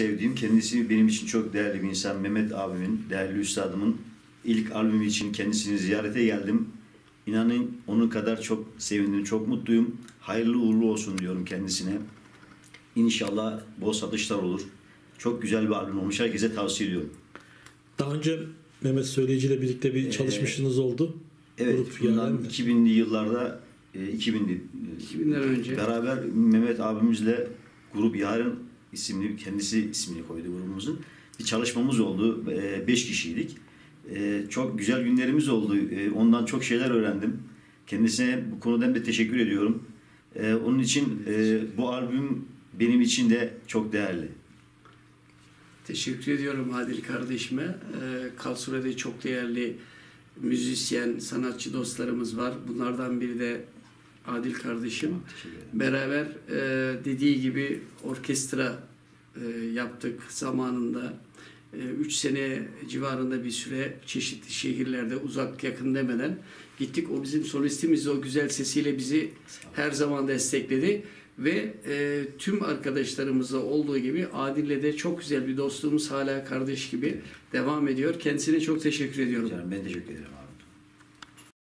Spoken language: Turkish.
sevdiğim, kendisi benim için çok değerli bir insan. Mehmet abimin, değerli üstadımın ilk albümü için kendisini ziyarete geldim. İnanın onun kadar çok sevindim, çok mutluyum. Hayırlı uğurlu olsun diyorum kendisine. İnşallah bol satışlar olur. Çok güzel bir albüm olmuş. Herkese tavsiye ediyorum. Daha önce Mehmet Söyleyici ile birlikte bir çalışmışlığınız oldu. Evet, Grup bundan Yaren'de. 2000'li yıllarda e, 2000'li 2000'ler önce. beraber Mehmet abimizle grup Yarın isimli kendisi ismini koydu grubumuzun. Bir çalışmamız oldu. 5 kişiydik. E, Çok güzel günlerimiz oldu. E, Ondan çok şeyler öğrendim. Kendisine bu konudan da teşekkür ediyorum. E, Onun için e, bu albüm benim için de çok değerli. Teşekkür ediyorum Adil kardeşime. Kalsure'de çok değerli müzisyen, sanatçı dostlarımız var. Bunlardan biri de Adil kardeşim. Beraber e, dediği gibi orkestra e, yaptık zamanında. 3 sene civarında bir süre çeşitli şehirlerde uzak yakın demeden gittik. O bizim solistimiz o güzel sesiyle bizi her zaman destekledi. Ve e, tüm arkadaşlarımızla olduğu gibi Adil'le de çok güzel bir dostluğumuz hala kardeş gibi devam ediyor. Kendisine çok teşekkür ediyorum. Canım ben teşekkür ederim abi.